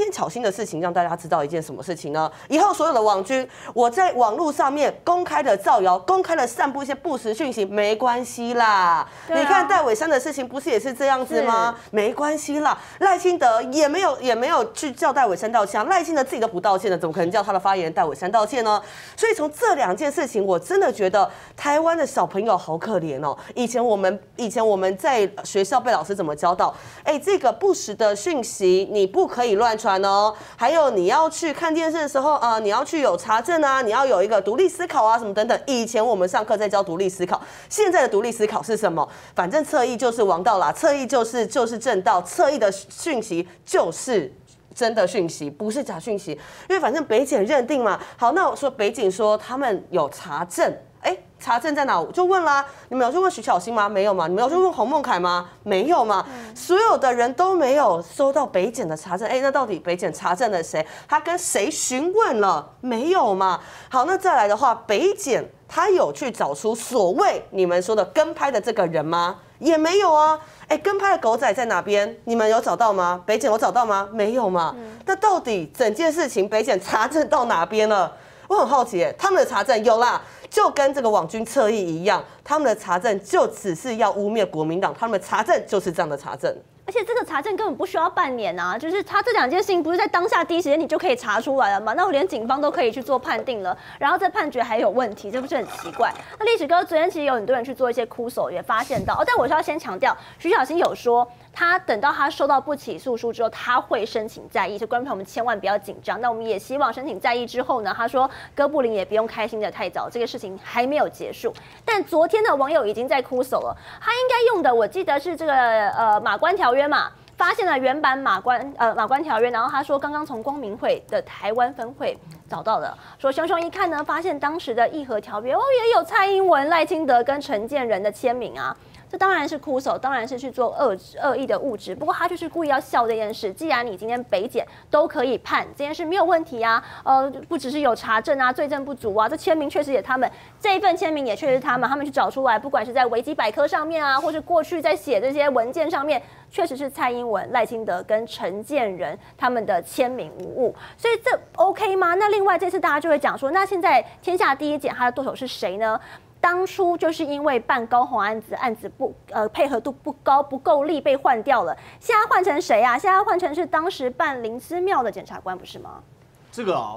天巧心的事情让大家知道一件什么事情呢？以后所有的网军，我在网络上面公开的造谣、公开的散布一些不实讯息，没关系啦。你看戴伟山的事情不是也是这样子吗？没关系啦。赖清德也没有也没有去叫戴伟山道歉，赖清德自己都不道歉的，怎么可能叫他的发言人戴伟山道歉呢？所以从这两件事情，我真的觉得台湾的小朋友好可怜哦。以前我们以前我们在学校被老师怎么教导？哎，这个不实的讯息你不可以乱传哦。还有你要去看电视的时候啊，你要去有查证啊，你要有一个独立思考啊，什么等等。以前我们上课在教独立思考，现在的独立思考是什么？反正侧翼就是王道啦，侧翼就是就是正道，侧翼的讯息就是真的讯息，不是假讯息。因为反正北检认定嘛，好，那我说北警说他们有查证。哎，查证在哪？我就问啦，你们有去问徐小新吗？没有吗？你们有去问洪孟凯吗？没有吗？所有的人都没有收到北检的查证。哎，那到底北检查证了谁？他跟谁询问了？没有吗？好，那再来的话，北检他有去找出所谓你们说的跟拍的这个人吗？也没有啊。哎，跟拍的狗仔在哪边？你们有找到吗？北检有找到吗？没有吗？那到底整件事情北检查证到哪边了？我很好奇，他们的查证有啦。就跟这个网军侧翼一样，他们的查证就只是要污蔑国民党，他们的查证就是这样的查证。而且这个查证根本不需要半年啊，就是他这两件事情不是在当下第一时间你就可以查出来了吗？那我连警方都可以去做判定了，然后这判决还有问题，这不是很奇怪？那历史哥昨天其实有很多人去做一些哭手，也发现到哦，但我是要先强调，徐小新有说。他等到他收到不起诉书之后，他会申请在役。所以观众朋友们千万不要紧张。那我们也希望申请在役之后呢，他说哥布林也不用开心的太早，这个事情还没有结束。但昨天的网友已经在哭手了，他应该用的我记得是这个呃马关条约嘛，发现了原版马关呃马关条约，然后他说刚刚从光明会的台湾分会找到的，说熊熊一看呢，发现当时的议和条约哦也有蔡英文、赖清德跟陈建仁的签名啊。这当然是哭手，当然是去做恶恶意的物质。不过他就是故意要笑这件事。既然你今天北检都可以判这件事没有问题啊，呃，不只是有查证啊，罪证不足啊，这签名确实也他们这一份签名也确实他们，他们去找出来，不管是在维基百科上面啊，或是过去在写这些文件上面，确实是蔡英文、赖清德跟陈建仁他们的签名无误。所以这 OK 吗？那另外这次大家就会讲说，那现在天下第一检他的舵手是谁呢？当初就是因为办高红案子，案子不呃配合度不高，不够力被换掉了。现在换成谁啊？现在换成是当时办林芝庙的检察官，不是吗？这个啊，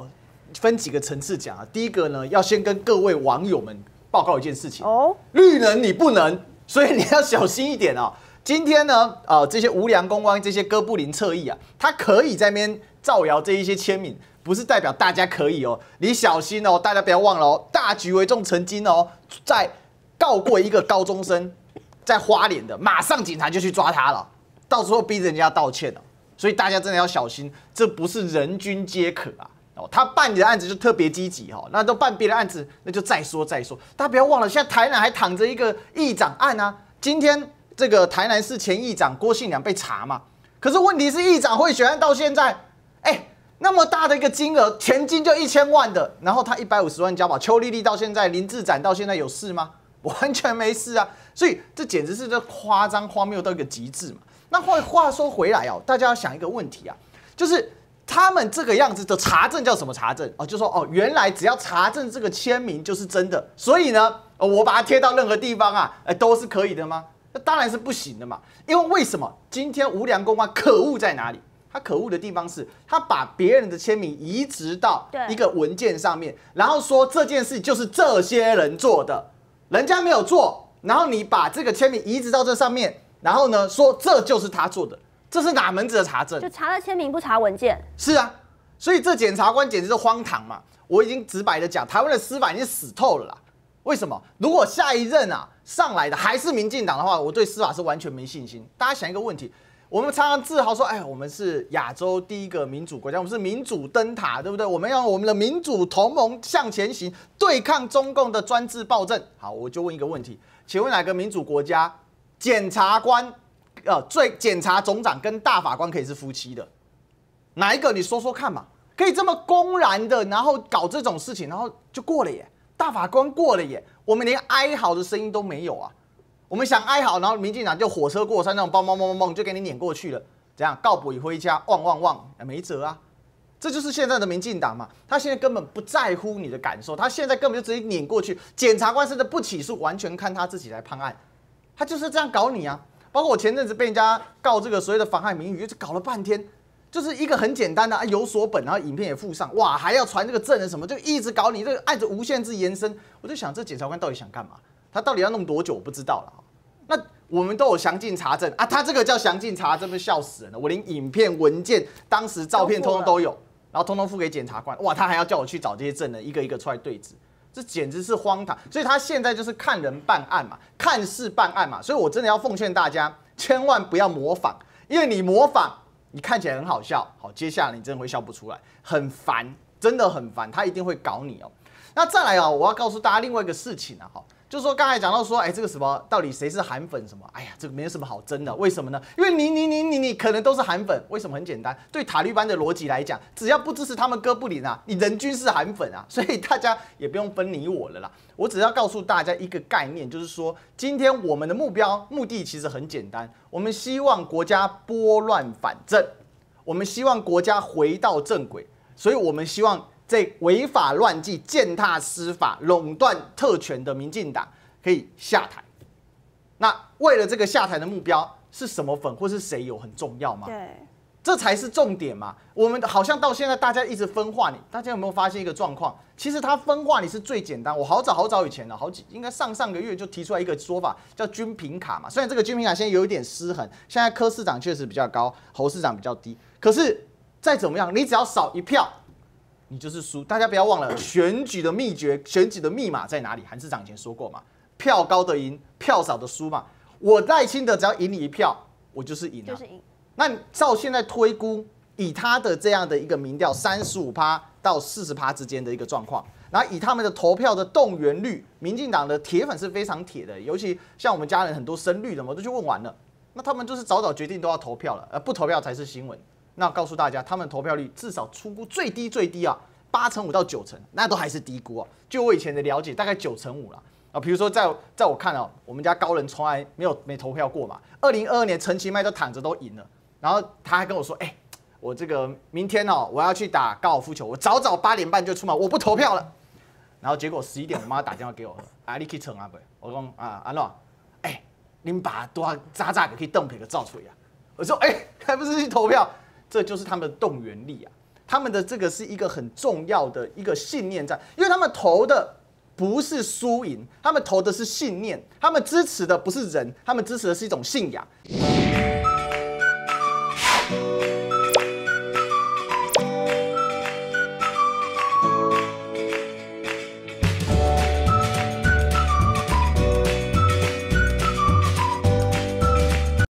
分几个层次讲啊。第一个呢，要先跟各位网友们报告一件事情哦，绿人你不能，所以你要小心一点啊。今天呢，啊这些无良公关，这些哥布林侧翼啊，他可以在那边造谣这一些签名。不是代表大家可以哦，你小心哦，大家不要忘了哦，大局为重，曾经哦，在告过一个高中生，在花莲的，马上警察就去抓他了，到时候逼着人家道歉了，所以大家真的要小心，这不是人均皆可啊，哦，他办你的案子就特别积极哈，那都办别的案子，那就再说再说，大家不要忘了，现在台南还躺着一个议长案啊，今天这个台南市前议长郭信良被查嘛，可是问题是议长会选案到现在，哎。那么大的一个金额，全金就一千万的，然后他一百五十万交保，邱丽丽到现在林志展到现在有事吗？完全没事啊，所以这简直是这夸张荒谬到一个极致嘛。那话话说回来哦，大家要想一个问题啊，就是他们这个样子的查证叫什么查证哦？就说哦，原来只要查证这个签名就是真的，所以呢，我把它贴到任何地方啊，哎，都是可以的吗？那当然是不行的嘛，因为为什么今天无良公关可恶在哪里？他可恶的地方是，他把别人的签名移植到一个文件上面，然后说这件事就是这些人做的，人家没有做，然后你把这个签名移植到这上面，然后呢说这就是他做的，这是哪门子的查证？就查了签名不查文件？是啊，所以这检察官简直是荒唐嘛！我已经直白的讲，台湾的司法已经死透了啦。为什么？如果下一任啊上来的还是民进党的话，我对司法是完全没信心。大家想一个问题。我们常常自豪说：“哎，我们是亚洲第一个民主国家，我们是民主灯塔，对不对？我们要我们的民主同盟向前行，对抗中共的专制暴政。”好，我就问一个问题，请问哪个民主国家检察官，呃，最检察总长跟大法官可以是夫妻的？哪一个？你说说看嘛？可以这么公然的，然后搞这种事情，然后就过了耶？大法官过了耶？我们连哀嚎的声音都没有啊！我们想哀嚎，然后民进党就火车过山那种，嘣嘣嘣嘣嘣就给你撵过去了。怎样告不回家，旺旺旺，没辙啊。这就是现在的民进党嘛，他现在根本不在乎你的感受，他现在根本就直接碾过去。检察官甚至不起诉，完全看他自己来判案，他就是这样搞你啊。包括我前阵子被人家告这个所谓的妨害名誉，就搞了半天，就是一个很简单的啊有所本，然后影片也附上，哇，还要传这个证人什么，就一直搞你，这个按着无限制延伸。我就想，这检察官到底想干嘛？他到底要弄多久？我不知道了。那我们都有详尽查证啊，他这个叫详尽查证，不笑死人了。我连影片、文件、当时照片通通都有。然后通通付给检察官，哇，他还要叫我去找这些证人，一个一个出来对质，这简直是荒唐。所以他现在就是看人办案嘛，看事办案嘛。所以我真的要奉劝大家，千万不要模仿，因为你模仿，你看起来很好笑，好，接下来你真的会笑不出来，很烦，真的很烦，他一定会搞你哦。那再来啊，我要告诉大家另外一个事情啊，哈。就是说，刚才讲到说，哎，这个什么，到底谁是韩粉？什么？哎呀，这个没有什么好争的。为什么呢？因为你、你、你、你、你可能都是韩粉。为什么？很简单，对塔利班的逻辑来讲，只要不支持他们哥布林啊，你人均是韩粉啊。所以大家也不用分你我了啦。我只要告诉大家一个概念，就是说，今天我们的目标目的其实很简单，我们希望国家拨乱反正，我们希望国家回到正轨，所以我们希望。在违法乱纪、践踏司法、垄断特权的民进党可以下台。那为了这个下台的目标，是什么粉或是谁有很重要吗？对，这才是重点嘛。我们好像到现在大家一直分化你，大家有没有发现一个状况？其实他分化你是最简单。我好早好早以前了，好几应该上上个月就提出来一个说法，叫均平卡嘛。虽然这个均平卡现在有一点失衡，现在柯市长确实比较高，侯市长比较低。可是再怎么样，你只要少一票。你就是输，大家不要忘了 选举的秘诀，选举的密码在哪里？韩市长以前说过嘛，票高的赢，票少的输嘛。我赖清德只要赢你一票，我就是赢了。就是赢。那照现在推估，以他的这样的一个民调，三十五趴到四十趴之间的一个状况，然后以他们的投票的动员率，民进党的铁粉是非常铁的，尤其像我们家人很多深绿的，我都去问完了，那他们就是早早决定都要投票了，而不投票才是新闻。那告诉大家，他们投票率至少出估最低最低啊，八成五到九成，那都还是低估啊。就我以前的了解，大概九成五了啊。比如说，在在我看哦，我们家高人从来没有没投票过嘛。二零二二年陈其迈都躺着都赢了，然后他还跟我说，哎，我这个明天哦，我要去打高尔夫球，我早早八点半就出门，我不投票了。然后结果十一点，我妈打电话给我，啊，你去成啊不？我说啊，安诺，哎，您把多少渣渣可以动片给照出来啊？我说，哎，还不是去投票？这就是他们的动员力啊！他们的这个是一个很重要的一个信念在，因为他们投的不是输赢，他们投的是信念，他们支持的不是人，他们支持的是一种信仰。